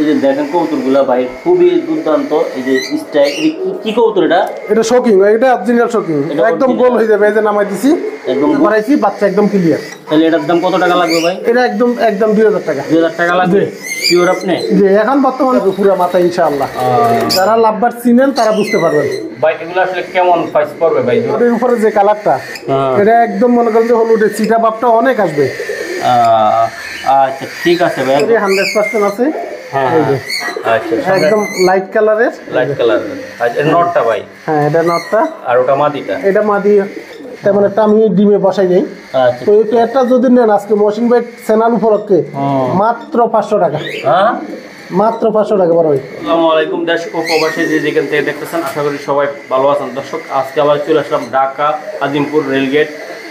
এই যে দেখেন কবুতরগুলা ভাই খুবই দুর্দান্ত। এই যে স্টাইল কি কবুতর এটা? এটা শোকিং এটা অরিজিনাল শোকিং এটা একদম গোল হয়ে যাবে এই যে নামাই দিছি। একদম? করাইছি বাচ্চা একদম ক্লিয়ার তাহলে এটার দাম কত টাকা লাগবে ভাই? এটা একদম একদম দুই হাজার টাকা। দুই হাজার টাকা লাগবে? শিওর আপনি? যে এখন বর্তমানে পুরো মাথা ইনশাআল্লাহ। যারা লাভবার চিনেন তারা বুঝতে পারবেন। ভাই এগুলো আসলে কেমন প্রাইস পড়বে ভাই? ওটার উপরে যে কালারটা হ্যাঁ। এটা একদম মনে করেন যে হলুদের চিটা ভাবটা অনেক আসবে। আচ্ছা ঠিক আছে ভাই। হান্ড্রেড পার্সেন্ট আছে। হ্যাঁ এই আচ্ছা একদম লাইট কালারের লাইট কালার আচ্ছা নটটা ভাই? হ্যাঁ এটা নটটা। আর ওটা মাদিটা? এটা মাদি তেমন একটা আমি ডিমে বসাই নেই আচ্ছা। তো এই পেয়ারটা যদি নেন আজকে মশিন ভাই সেনাল উপলক্ষে মাত্র পাঁচশো টাকা। হ্যাঁ? মাত্র পাঁচশো টাকা বড় ভাই। আসসালামু আলাইকুম দেশ ও প্রবাসী যে যেখান থেকে দেখতেছেন আশা করি সবাই ভালো আছেন। দর্শক আজকে আবার চলে আসলাম ঢাকা আজিমপুর রেলগেট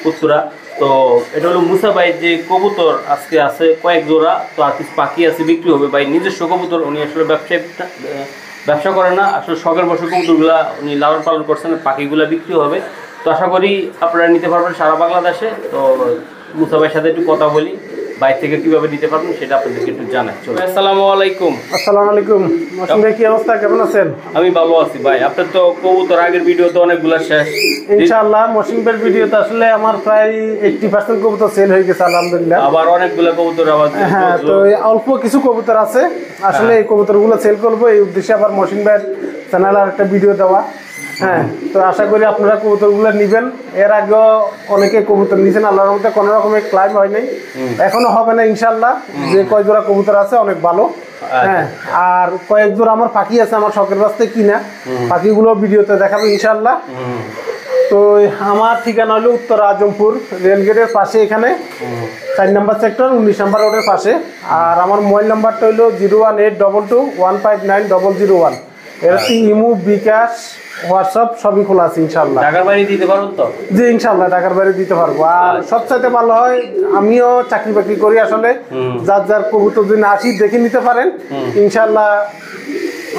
উত্তরা তো এটা হলো মুসা ভাই যে কবুতর আজকে আছে, কয়েক জোড়া, তো আর পাখি আছে, বিক্রি হবে। ভাই, নিজস্ব কবুতর, উনি আসলে ব্যবসায় ব্যবসা করে না। আসলে শখের বসে কবুতরগুলা উনি লালন পালন করছেন পাখিগুলা বিক্রি হবে। তো আশা করি আপনারা নিতে পারবেন সারা বাংলাদেশে। তো মুসা ভাইয়ের সাথে একটু কথা বলি। বাইরে থেকে কীভাবে দিতে পারবেন সেটা আপনাদেরকে একটু জানাই। আসসালামু আলাইকুম। আসসালামু আলাইকুম। মশিন ভাই কি অবস্থা? কেমন আছেন? আমি ভালো আছি ভাই। আপনার তো কবুতর আগের ভিডিও তো অনেকগুলো শেষ। ইনশাআল্লাহ মশিন ভাইয়ের ভিডিওতে আসলে আমার প্রায় এইটটি পার্সেন্ট কবুতর সেল হয়ে গেছে আলহামদুলিল্লাহ। আবার অনেকগুলো কবুতর আবার হ্যাঁ তো এই অল্প কিছু কবুতর আছে। আসলে এই কবুতরগুলো সেল করব এই উদ্দেশ্যে আবার মশিন ভাইয়ের চ্যানেল আর একটা ভিডিও দেওয়া। হ্যাঁ তো আশা করি আপনারা কবুতরগুলো নিবেন। এর আগেও অনেকে কবুতর নিয়েছেন আল্লাহর মধ্যে কোনো রকমের ক্লাইম হয় নাই। এখনও হবে না ইনশাল্লাহ যে কয় জোড়া কবুতর আছে অনেক ভালো। হ্যাঁ আর কয়েক জোড়া আমার পাখি আছে আমার শখের বাস্তে কিনা। পাখিগুলো ভিডিওতে দেখাবো ইনশাল্লাহ তো আমার ঠিকানা হলো উত্তর আজমপুর রেলগেটের পাশে এখানে। চার নাম্বার সেক্টর উনিশ নাম্বার রোডের পাশে। আর আমার মোবাইল নাম্বারটা হলো zero one eight double two one five nine double zero one. Imo bKash WhatsApp সবই খোলা আছে ইনশাল্লাহ ঢাকার বাড়ি দিতে পারুন তো? জি ইনশাল্লাহ টাকার বাইরে দিতে পারব। আর সবচাইতে ভালো হয় আমিও চাকরি বাকরি করি আসলে। যার যার কবুতর দিন আসি দেখে নিতে পারেন। ইনশাল্লাহ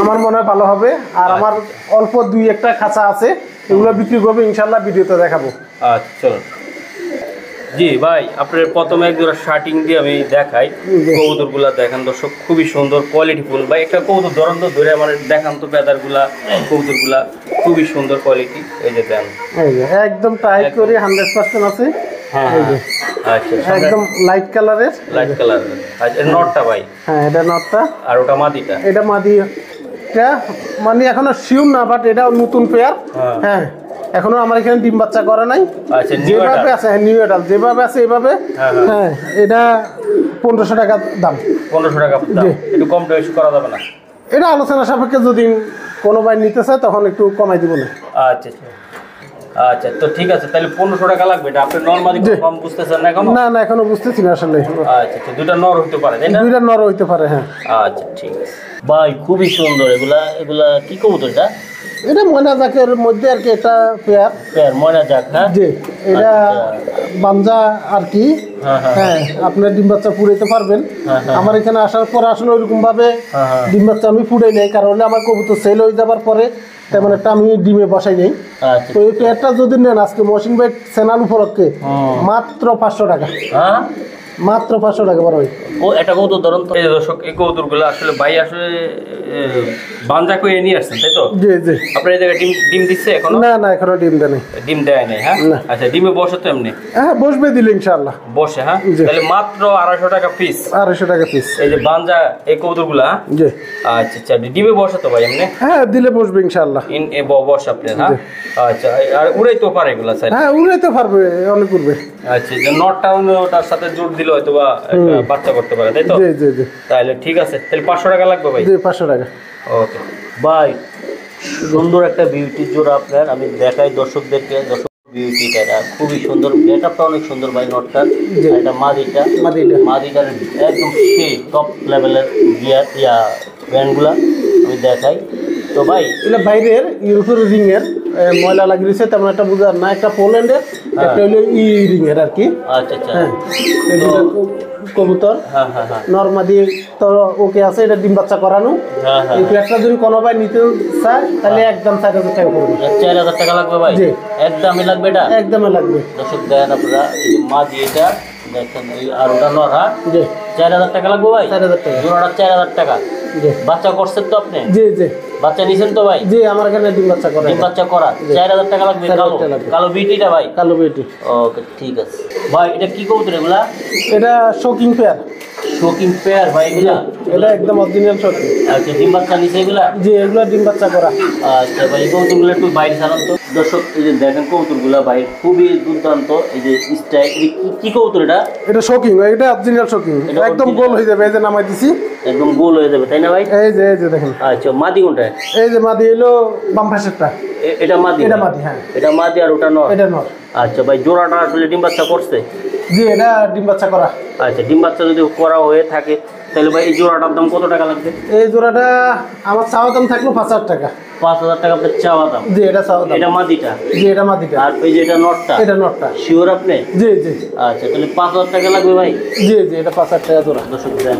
আমার মনে হয় ভালো হবে। আর আমার অল্প দুই একটা খাঁচা আছে এগুলো বিক্রি করব ইনশাল্লাহ ভিডিওতে দেখাবো। আচ্ছা জি ভাই আপনার প্রথমে এক জোড়া শার্টিং দিয়ে আমি দেখাই। কবুতরগুলা দেখেন দর্শক খুবই সুন্দর কোয়ালিটি ফুল ভাই একটা কবুতর ধরন তো ধরে আমার দেখান তো বেদারগুলা কবুতরগুলা খুবই সুন্দর কোয়ালিটি এই যে দেন। একদম টাইট করে হান্ড্রেড পার্সেন্ট আছে। হ্যাঁ আচ্ছা একদম লাইট কালারের লাইট কালার আচ্ছা নটটা ভাই? হ্যাঁ এটা নটটা। আর ওটা মাদিটা? এটা মাদি এটা মানে এখনও শিউর না বাট এটা নতুন পেয়ার হ্যাঁ। হ্যাঁ এখনও আমার এখানে ডিম বাচ্চা করে নাই। আচ্ছা নিউ যেভাবে আছে হ্যাঁ নিউ এডাল যেভাবে আছে এভাবে হ্যাঁ, হ্যাঁ। হ্যাঁ এটা পনেরোশো টাকা দাম। পনেরোশো টাকা একটু কম বেশি করা যাবে না? এটা আলোচনা সাপেক্ষে যদি কোনো ভাই নিতে চায় তখন একটু কমাই দিব না। আচ্ছা আচ্ছা। আচ্ছা তো ঠিক আছে তাহলে পনেরোশো টাকা লাগবে। এটা আপনি নর্মালি কম বুঝতেছেন না এখন? না না এখনও বুঝতেছি না আসলে। আচ্ছা আচ্ছা দুটা নর হইতে পারে তাই না? দুইটা নর হইতে পারে হ্যাঁ। আচ্ছা ঠিক আছে। ভাই খুবই সুন্দর। এগুলা এগুলা কি কবুতর এটা? এটা ময়না জাকের মধ্যে আর কি এটা পেয়ার পেয়ার ময়না যাক হ্যাঁ? যে এটা আচ্ছা। বাঞ্জা আর কি। হ্যাঁ, হ্যাঁ। হ্যাঁ আপনার ডিম বাচ্চা পুড়াইতে পারবেন। আমার এখানে আসার পর আসলে ওইরকম ভাবে হ্যাঁ। ডিম বাচ্চা আমি ফুড়াই নেই কারণ আমার কবুতর সেল হয়ে যাবার পরে তেমন একটা আমি ডিমে বসাই নেই। আচ্ছা। তো এই পেয়ারটা যদি নেন আজকে মহসিন ভাই সেনাল উপলক্ষে মাত্র পাঁচশো টাকা। মাত্র পাঁচশো টাকা বড় ও এটা কবুতর ধরুন তো। এই দর্শক এই কবুতরগুলো আসলে ভাই আসলে বাঞ্জা করে নিয়ে আসছেন তাই তো? জি জি। আপনার এই জায়গায় ডিম ডিম দিচ্ছে এখনও? না না এখনও ডিম দেয় নেই ডিম দেয় নাই হ্যাঁ? আচ্ছা ডিমে বসে তো এমনি? হ্যাঁ বসবে দিলে ইনশাল্লাহ বসে হ্যাঁ? তাহলে মাত্র আড়াইশো টাকা পিস আড়াইশো টাকা পিস এই যে বাঞ্জা এই কবুতরগুলা জি। আচ্ছা আচ্ছা ডিমে বসে তো ভাই এমনি? হ্যাঁ দিলে বসবে ইনশাল্লাহ ইন এ বস আপনার হ্যাঁ? আচ্ছা আর উড়াই তো পারে এগুলা স্যার হ্যাঁ উড়াইতে পারবে অনেক উঠবে আচ্ছা যে নটটা ওটার সাথে জোর দিলে হয়তো বা বাচ্চা করতে পারে তাই তো? জি জি জি। তাহলে ঠিক আছে। তাহলে পাঁচশো টাকা লাগবে ভাই? জি পাঁচশো টাকা। ওকে। ভাই সুন্দর একটা বিউটি জোড়া আপনার আমি দেখাই দর্শকদেরকে। দর্শক বিউটিটা এটা খুবই সুন্দর। গেটআপটা অনেক সুন্দর ভাই নটটার জি। আর এটা মাদিটা। মাদিটা। মাদিটার একদম সে টপ লেভেলের গিয়ার ইয়া ব্যান্ডগুলা আমি দেখাই। তো ভাই এটা বাইরের ইউরোপের রিং এর ময়লা লাগিয়েছে তেমন একটা বুঝার না। একটা পোল্যান্ডের একটা হলো ই রিং এর আর কি। আচ্ছা আচ্ছা। হ্যাঁ। কবুতর। হ্যাঁ হ্যাঁ হ্যাঁ। নর্মাদি তো ওকে আছে এটা ডিম বাচ্চা করানো। হ্যাঁ হ্যাঁ। এই পেয়ারটা যদি কোনো ভাই নিতে চায় তাহলে একদম চার হাজার টাকা পড়বে। চার হাজার টাকা লাগবে ভাই? জি। একদমই লাগবে এটা? একদমই লাগবে। দর্শক দেন আপনারা এই যে মাদি এটা দেখেন এই আর ওটা নর হ্যাঁ জি। চার হাজার টাকা লাগবে ভাই? চার হাজার টাকা। জোড়াটা চার হাজার টাকা। জি। বাচ্চা করছেন তো আপনি? জি জি। বাচ্চা নিছেন তো ভাই? জি আমার এখানে ডিম বাচ্চা করা ডিম বাচ্চা করা। চার হাজার টাকা লাগবে কালো। কালো বিটিটা ভাই? কালো বিটি। ওকে ঠিক আছে। ভাই এটা কি কবুতর এগুলা? এটা শোকিং পেয়ার। শোকিং পেয়ার ভাই এগুলা? এটা একদম অরিজিনাল শোকিং আচ্ছা ডিম বাচ্চা নিছে এগুলা? জি এগুলো ডিম বাচ্চা করা। আচ্ছা ভাই এই কবুতরগুলো একটু বাইরে ছাড়ান তো। দর্শক এই যে দেখেন খুবই দুর্দান্ত। এই যে স্টাইল কি কবুতর এটা? এটা শোকিং এটা অরিজিনাল শোকিং একদম গোল হয়ে যাবে এই যে নামাই দিছি। একদম গোল হয়ে যাবে তাই না ভাই? এই যে এই যে দেখেন। আচ্ছা মাদি কোনটা? এই যে মাদি এলো বাম পাশেরটা। এটা মাদি এটা মাদি, হ্যাঁ। এটা মাদি আর ওটা নর। এটা নর। আচ্ছা ভাই জোড়াটা আসলে ডিম বাচ্চা করছে। জি এটা ডিম বাচ্চা করা। আচ্ছা ডিম বাচ্চা যদি করা হয়ে থাকে তাহলে ভাই এই জোড়াটার দাম কত টাকা লাগবে? এই জোড়াটা আমার চাওয়া দাম থাকল পাঁচ হাজার টাকা। পাঁচ হাজার টাকা আপনার চাওয়া দাম? জি এটা চাওয়া দাম। এটা মাদিটা? জি এটা মাদিটা। আর ওই যে এটা নটটা? এটা নটটা। শিওর আপনি? জি জি। আচ্ছা তাহলে পাঁচ হাজার টাকা লাগবে ভাই? জি জি এটা পাঁচ হাজার টাকা জোড়া। দর্শক দেন।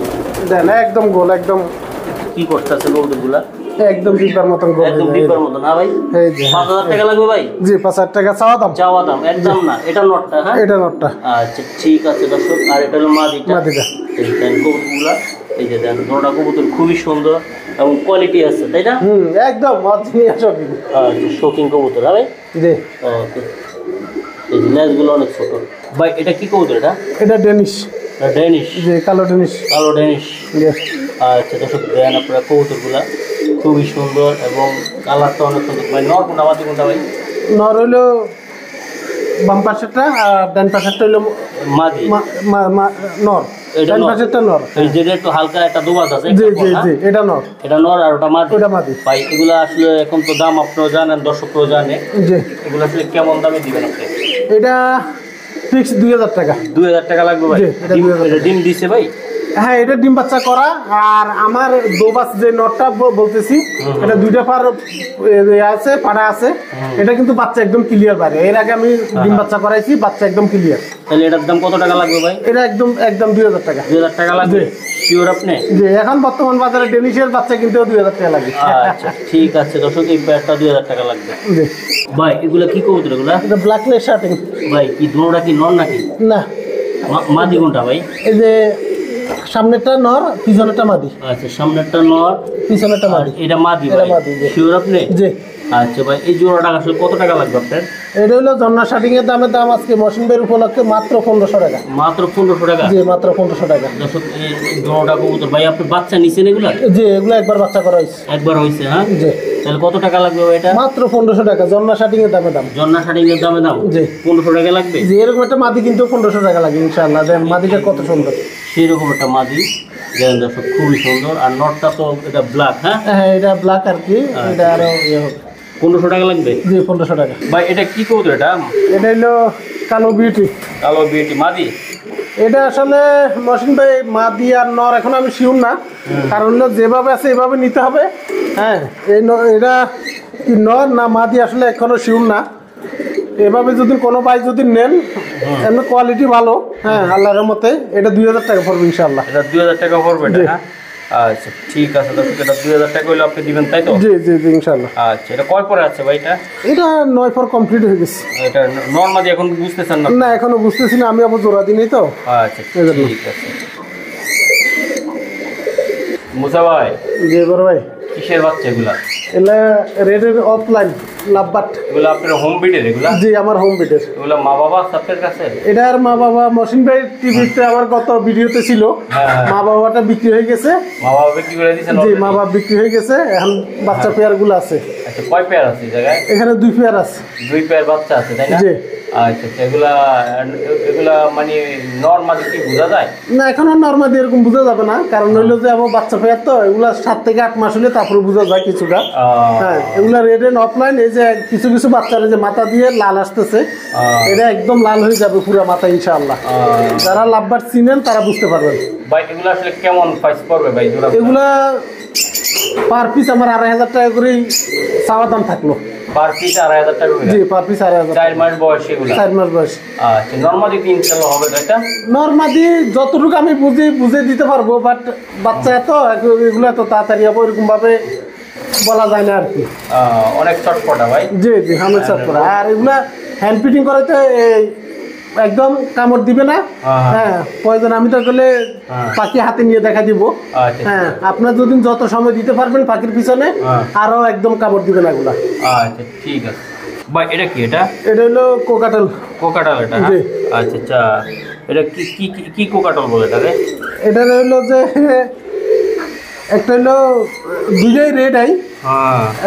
দেন একদম গোল একদম। কি করতেছে কবুতরগুলা একদম ডিব্বার মতন গোল একদম ডিব্বার যায়। না ভাই? এই যে। পাঁচ হাজার টাকা লাগবে ভাই? জি পাঁচ হাজার টাকা চাওয়া দাম। চাওয়া দাম একদম না এটা নটটা হ্যাঁ? এটা নটটা। আচ্ছা ঠিক আছে দর্শক আর এটা হলো মাদিটা। মাদিটা। এই কবুতরগুলা এই যে দেন জোড়া কবুতর খুবই সুন্দর এবং কোয়ালিটি আছে তাই না? হুম একদম অরিজিনাল শোকিং আচ্ছা শৌখিন কবুতর হ্যাঁ ভাই? জি। ওকে। এই লেজগুলো অনেক ছোট। ভাই এটা কি কবুতর এটা? এটা ডেনিশ। ডেনিশ। জি কালো ডেনিশ। কালো ডেনিশ। আচ্ছা দর্শক দেন আপনারা কবুতরগুলা। খুবই সুন্দর এবং কালারটা অনেক সুন্দর। ভাই নর কোনটা মাদি কোনটা ভাই? নর হইল বাম পাশেরটা আর ডান পাশেরটা হইল মাদি নর। ডান নর। পাশেরটা নর। এই যেটা একটু হালকা একটা দোবাজ আছে জি জি জি এটা নর। এটা নর আর ওটা মাদি ওটা মাদি ভাই এগুলা আসলে এখন তো দাম আপনারা জানেন দর্শকরাও জানে। জি। এগুলো আসলে কেমন দামে দিবেন আপনি? এটা ফিক্স দুই হাজার টাকা। দুই হাজার টাকা লাগবে ভাই। জি, এটা ডিম- 2000 এটা ডিম দিছে ভাই? হ্যাঁ এটা ডিম বাচ্চা করা আর আমার দোবাস যে নটটা বলতেছি এটা দুইটা পার আছে পাড়া আছে এটা কিন্তু বাচ্চা একদম ক্লিয়ার বাইরে এর আগে আমি ডিম বাচ্চা করাইছি বাচ্চা একদম ক্লিয়ার তাহলে এটার দাম কত টাকা লাগবে ভাই? এটা একদম একদম দুই হাজার টাকা। দুই হাজার টাকা লাগবে? শিওর আপনি? যে এখন বর্তমান বাজারে ডেনিশের বাচ্চা কিনতেও দুই হাজার টাকা লাগে। আচ্ছা ঠিক আছে দর্শক এই প্যাডটা দুই হাজার টাকা লাগবে। জি। ভাই এগুলা কি কবুতর এগুলা? এটা ব্ল্যাকনেস শার্টিং ভাই কি দুটোটা কি নর নাকি? না। মাদি কোনটা ভাই? এই যে সামনেরটা নর পিছনেরটা মাদি। আচ্ছা সামনেরটা নর পিছনেরটা মাদি। এটা মাদি এটা মাদি, শিওর আপনি? জি। আচ্ছা ভাই এই জোড়াটা আসলে কত টাকা লাগবে আপনার? এটা হলো জন্না শার্টিং এর দামের দাম আজকে মশিন বের উপলক্ষে মাত্র পনেরোশো টাকা। মাত্র পনেরোশো টাকা? জি মাত্র পনেরোশো টাকা। দর্শক এই জোড়াটা কবুতর ভাই আপনি বাচ্চা নিছেন এগুলা? জি এগুলো একবার বাচ্চা করা হয়েছে। একবার হয়েছে হ্যাঁ? জি। তাহলে কত টাকা লাগবে এটা? মাত্র পনেরোশো টাকা জন্না শার্টিং এর দামে দাম। জন্না শাড়ি এর দামে দাম? জি। পনেরোশো টাকা লাগবে? যে এরকম একটা মাদি কিন্তু পনেরোশো টাকা লাগে ইনশাআল্লাহ। দেন মাদিটা কত সুন্দর। সেরকম একটা মাদি। দেখেন দর্শক খুবই সুন্দর। আর নটটা তো এটা ব্ল্যাক হ্যাঁ? হ্যাঁ এটা ব্ল্যাক আর কি। এটা আরও ইয়ে হবে। পনেরোশো টাকা লাগবে? জি পনেরোশো টাকা। ভাই এটা কি কবুতর এটা? এটা হলো কালো বিউটি কালো বিয়েটি মাদি? এটা আসলে মশিন ভাই মাদি আর নর এখন আমি শিউর না। কারণ হলো যেভাবে আছে এভাবে নিতে হবে। হ্যাঁ এই এটা কি নর না মাদি আসলে এখনও শিউর না। এভাবে যদি কোনো ভাই যদি নেন এমনি কোয়ালিটি ভালো। হ্যাঁ আল্লাহর মতে এটা দুই হাজার টাকা পড়বে ইনশাল্লাহ এটা দুই হাজার টাকা পড়বে এটা হ্যাঁ আচ্ছা ঠিক আছে দর্শক এটা দুই হাজার টাকা হলে আপনি দিবেন তাই তো? জি জি জি ইনশাল্লাহ আচ্ছা এটা কয় পরে আছে ভাই এটা? এটা নয় ফর কমপ্লিট হয়ে গেছে। এটা নর্মাদি এখন বুঝতেছেন না? না এখনও বুঝতেছি না আমি আবার জোড়া দিনই তো। আচ্ছা। ঠিক আছে। মুসা ভাই জি বড় ভাই। কিসের বাচ্চা এগুলা এগুলা রেডের অফলাইন লাভবাট এগুলো আপনার হোম বিটের এগুলা? জি আমার হোম এগুলো মা বাবা আপনার কাছে? এটার মা বাবা ভাই টিভিতে আমার গত ভিডিওতে ছিল। হ্যাঁ, হ্যাঁ। মা বাবাটা বিক্রি হয়ে গেছে। মা বাবা কি করে দিয়েছেন জি মা বাবা বিক্রি হয়ে গেছে। এখন বাচ্চা পেয়ারগুলো আছে। আচ্ছা কয় পেয়ার আছে জায়গায়? এখানে দুই পেয়ার আছে। দুই পেয়ার বাচ্চা আছে তাই না? জি। আচ্ছা আচ্ছা এগুলা এগুলা মানে নর্মালি কি বোঝা যায়? না এখনও নর্মালি এরকম বোঝা যাবে না। কারণ হইল যে বাচ্চা পেয়ার তো এগুলা সাত থেকে আট মাস হলে তারপরে বোঝা যায় কিছুটা। হ্যাঁ এগুলা রেড এন্ড অফলাইন এই যে কিছু কিছু বাচ্চারা যে মাথা দিয়ে লাল আসতেছে এটা একদম লাল হয়ে যাবে পুরো মাথা ইনশাআল্লাহ। যারা লাভবার চিনেন তারা বুঝতে পারবেন। ভাই এগুলো আসলে কেমন প্রাইস পড়বে ভাই এগুলা পার পিস আমার আড়াই হাজার টাকা করেই চাওয়া দাম থাকল। পার পিস আড়াই হাজার টাকা করে? জি পার পিস আড়াই হাজার চার মাস বয়স এগুলা? চার মাস বয়স। আচ্ছা নর্মালি কি ইনশাল্লাহ হবে এটা? যতটুকু আমি বুঝি বুঝে দিতে পারব বাট বাচ্চা এত এগুলো এত তাড়াতাড়ি হবে বলা যায় না আর কি। অনেক চটপটা ভাই। জি জি হামের সাথ আর এগুলা হ্যান্ড ফিটিং করাইতে এই একদম কামড় দিবে না। হ্যাঁ, হ্যাঁ। হ্যাঁ প্রয়োজন আমি তো গেলে হ্যাঁ। পাখি হাতে নিয়ে দেখা দিব। আচ্ছা। হ্যাঁ আপনার যদি যত সময় দিতে পারবেন পাখির পিছনে। আরও একদম কামড় দিবে না এগুলা। আচ্ছা ঠিক আছে। এটা কি এটা? এটা হলো কোকাটেল। কোকাটাল এটা? আচ্ছা আচ্ছা। এটা কি কি কোকাটাল বলে এটা হলো যে একটা হলো দুইটাই রেড আই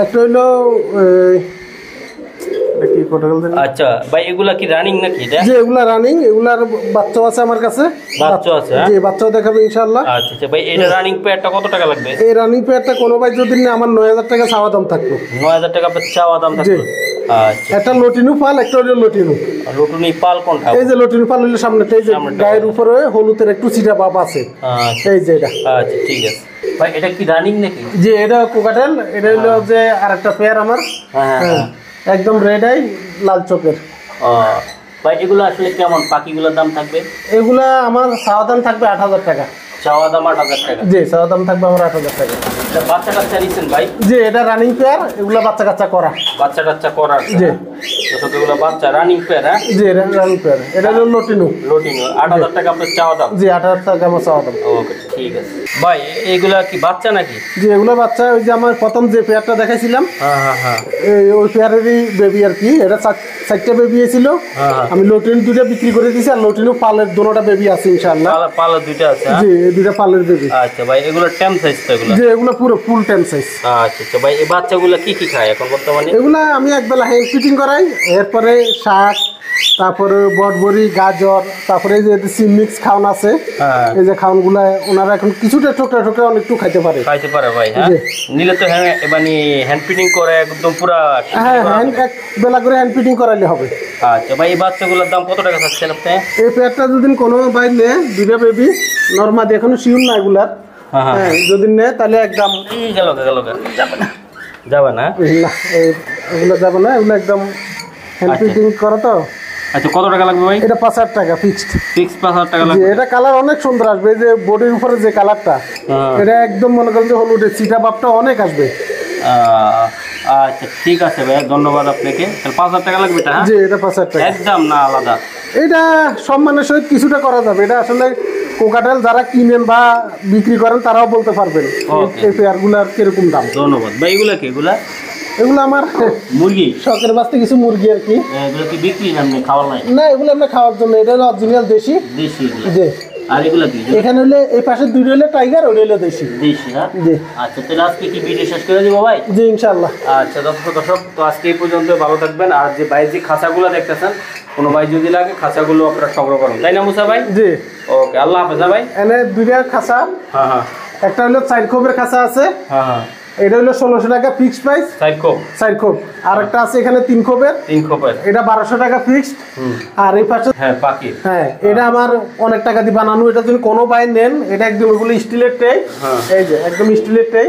একটা হলো এই, এটা কি? আচ্ছা ভাই এগুলা কি রানিং নাকি? এটা যে এগুলা রানিং এগুলার বাচ্চাও আছে আমার কাছে। বাচ্চা আছে, হ্যাঁ? জি বাচ্চাও দেখাবে ইনশাল্লাহ আচ্ছা আচ্ছা ভাই এটা রানিং পেয়ারটা কত টাকা লাগবে? এই রানিং পেয়ারটা কোনো ভাই যদি নেয়, আমার নয় হাজার টাকা চাওয়া দাম টাকা চাওয়া দাম থাকবে। আচ্ছা। একটা লটিনু পাল একটা হলো লটিনু। আর লটুনি পাল কোনটা? এই যে লটিনু পাল হলো সামনেটা এই যে গায়ের উপরে হলুদের একটু চিটা বাপ আছে। এই যে এটা। আচ্ছা ঠিক আছে। ভাই এটা কি রানিং নাকি? যে এটা কোকাটেল এটা হলো যে আরেকটা পেয়ার আমার। হ্যাঁ। হ্যাঁ, একদম রেড আই লাল চোখের। ভাই এগুলো আসলে কেমন? পাখিগুলোর দাম থাকবে? এগুলা আমার চাওয়া দাম থাকবে আট হাজার টাকা। চাওয়া দাম আট হাজার টাকা। জি চাওয়া দাম থাকবে আমার আট হাজার টাকা। বাচ্চা কাচ্চা নিচ্ছেন ভাই? যে এটা রানিং পেয়ার এগুলা বাচ্চা কাচ্চা করা। বাচ্চা টাচ্চা করার জি। এগুলো বাচ্চা রানিং পেয়ার হ্যাঁ? জি রানিং পেয়ার এটা হলো লটিনু লোডিং আট হাজার টাকা আপনার চাওয়া দাম? জি আট হাজার টাকা আমার চাওয়া দাম। ওকে। ঠিক আছে। ভাই এগুলা কি বাচ্চা নাকি? জি এগুলো বাচ্চা ওই যে আমার প্রথম যে পেয়ারটা দেখাইছিলাম হ্যাঁ হ্যাঁ হ্যাঁ। এই ওই পেয়ারেরই বেবি আর কি এটা চার- চারটা বেবি ছিল। আমি লটিন দুটা বিক্রি করে দিয়েছি আর লটিনও পালের দুটোটা বেবি আছে ইনশাআল্লাহ। পালা পালা দুইটা আছে? জি দুটা পালের বেবি আচ্ছা ভাই এগুলো টেম সাইজ তো এগুলো? এগুলো পুরো ফুল টাইম সাইজ আচ্ছা আচ্ছা ভাই এই বাচ্চাগুলো কি কি খায় এখন বর্তমানে? এগুলা আমি একবেলা হ্যান্ড ফিটিং করাই এরপরে শাক তারপরে বটবড়ি গাজর তারপরে এই যে সিম মিক্স খাওয়ান আছে হ্যাঁ। এই যে খাওয়ানগুলা ওনারা এখন কিছুটা ঠোকরা ঠোকরা অনেকটু খাইতে পারে। খাইতে পারে ভাই হ্যাঁ। নিলে তো হ্যাঁ মানে হ্যান্ড ফিটিং করে একদম পুরা হ্যাঁ হ্যান্ড এক বেলা করে হ্যান্ড ফিটিং করাইলে হবে। আচ্ছা ভাই এই বাচ্চাগুলোর দাম কত টাকা থাকছেন আপনি? এই পেয়ারটা যদি কোনো ভাই নেয় দুটা বেবি নর্মাদি এখনও শিউর না এগুলার। হ্যাঁ, হ্যাঁ। হ্যাঁ যদি নে তাহলে একদম গেল গেল যাবে না। যাবে না না এগুলো যাবে না এগুলো একদম হ্যান্ড। ফিটিং করা তো। আচ্ছা কত টাকা লাগবে ভাই? এটা পাঁচ হাজার টাকা ফিক্সড সিক্স পাঁচ হাজার টাকা লাগবে। এটা কালার অনেক সুন্দর আসবে এই যে বডির উপরে যে কালারটা হ্যাঁ। এটা একদম মনে করেন যে হলুদের চিটা বাপটা অনেক আসবে। আচ্ছা ঠিক আছে ভাই ধন্যবাদ আপনাকে। তাহলে পাঁচ হাজার টাকা লাগবে এটা হ্যাঁ? যে এটা পাঁচ হাজার টাকা। একদম না আলাদা। এটা সম্মানের সহিত কিছুটা করা যাবে এটা আসলে কোকাটেল যারা কিনেন বা বিক্রি করেন তারাও বলতে পারবেন এই-. পেয়ারগুলার কীরকম দাম। ধন্যবাদ। ভাই এগুলো কি এগুলা? এগুলো আমার মুরগি? শখের বাস্তে কিছু মুরগি আর কি। এগুলো কি বিক্রি না খাওয়ার নাই? না এগুলো আমরা খাওয়ার জন্য এটা হলো অরিজিনাল দেশি। দেশি আর এগুলো কি? এখানে হলে এই পাশে দুটো হলে টাইগার ওটা হলো দেশি। দেশি হ্যাঁ? জি। আচ্ছা তাহলে আজকে কি ভিডিও শেষ করে দিব ভাই? জি ইনশাল্লাহ আচ্ছা দর্শক দর্শক তো আজকে এই পর্যন্ত ভালো থাকবেন। আর যে ভাই যে খাঁচাগুলো দেখতেছেন কোনো ভাই যদি লাগে খাঁচাগুলো আপনারা সংগ্রহ করুন। তাই না মুসা ভাই? জি। ওকে আল্লাহ হাফেজ হ্যাঁ ভাই? এনে দুইটা খাঁচা হ্যাঁ হ্যাঁ। একটা হলো চার খোপের খাঁচা আছে। হ্যাঁ হ্যাঁ। এটা হলো ষোলোশো টাকা ফিক্সড প্রাইস সাইড কোপ চার খোপ। আর একটা আছে এখানে তিন খোপের। তিন খোপের। এটা বারোশো টাকা ফিক্সড আর এই পাশে হ্যাঁ পাখি হ্যাঁ এটা আমার অনেক টাকা দিয়ে বানানো। এটা যদি কোনো বাই নেন এটা একদম ওগুলো স্টিলের ট্রে হ্যাঁ। এই যে একদম স্টিলের ট্রে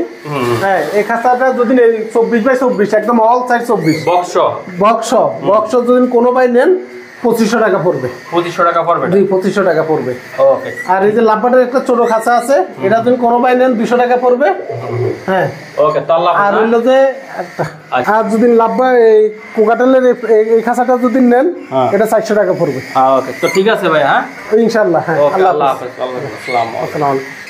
হ্যাঁ এই খাঁচাটা যদি চব্বিশ বাই চব্বিশ একদম অল সাইড চব্বিশ। বক্স বক্স বক্স যদি কোনো বাই নেন পঁচিশশো টাকা পড়বে। পঁচিশশো টাকা পড়বে দুই পঁচিশশো টাকা পড়বে। ওকে। আর এই যে লাভবাটের একটা ছোট খাঁচা আছে এটা যদি কোনো বাই নেন দুশো টাকা পড়বে। হ্যাঁ। ওকে আর হইল যে আচ্ছা। আর যদি লাভবা এই কোকাটেলের এই- খাঁচাটা যদি নেন হ্যাঁ। এটা চারশো টাকা পড়বে। হ্যাঁ ওকে। তো ঠিক আছে ভাই হ্যাঁ? ইনশাল্লাহ হ্যাঁ। আল্লাহ হাফেজ। আসসালামু আলাইকুম।